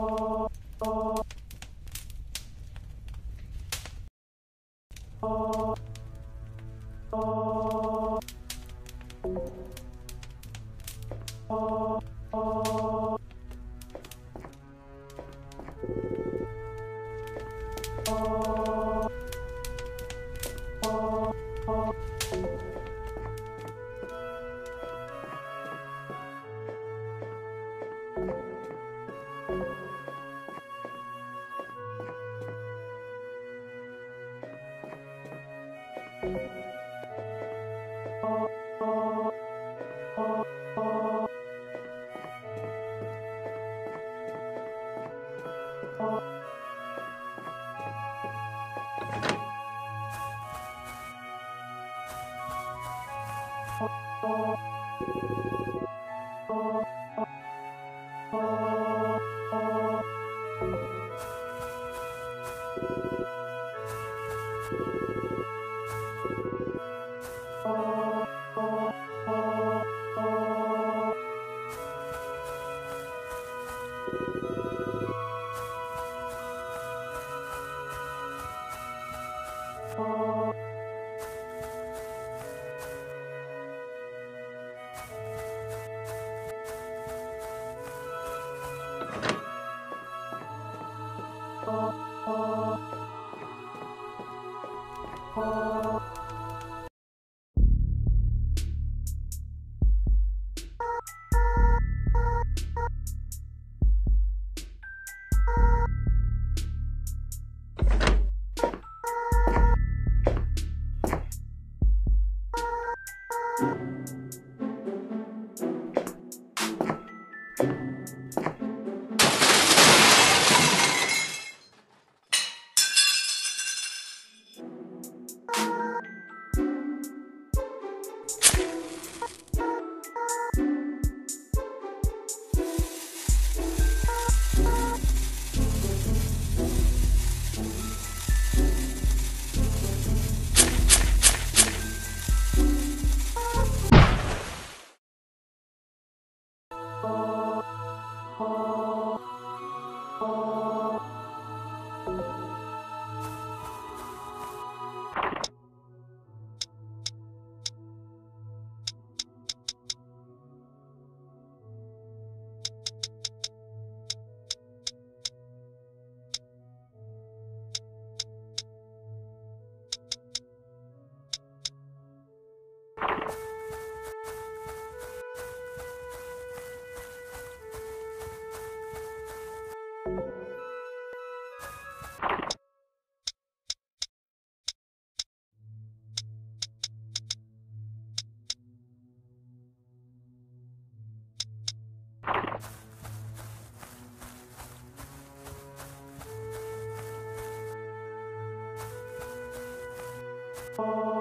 Oh, oh. you Oh.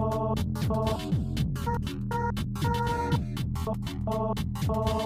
Oh, oh, oh.